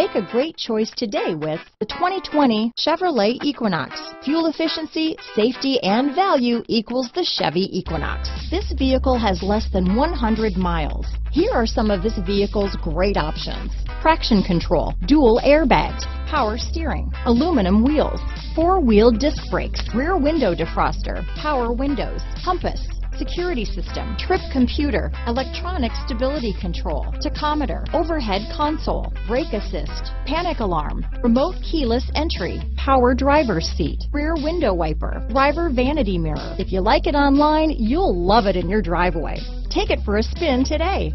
Make a great choice today with the 2020 Chevrolet Equinox. Fuel efficiency, safety, and value equals the Chevy Equinox. This vehicle has less than 100 miles. Here are some of this vehicle's great options. Traction control, dual airbags, power steering, aluminum wheels, four-wheel disc brakes, rear window defroster, power windows, compass, security system, trip computer, electronic stability control, tachometer, overhead console, brake assist, panic alarm, remote keyless entry, power driver's seat, rear window wiper, driver vanity mirror. If you like it online, you'll love it in your driveway. Take it for a spin today.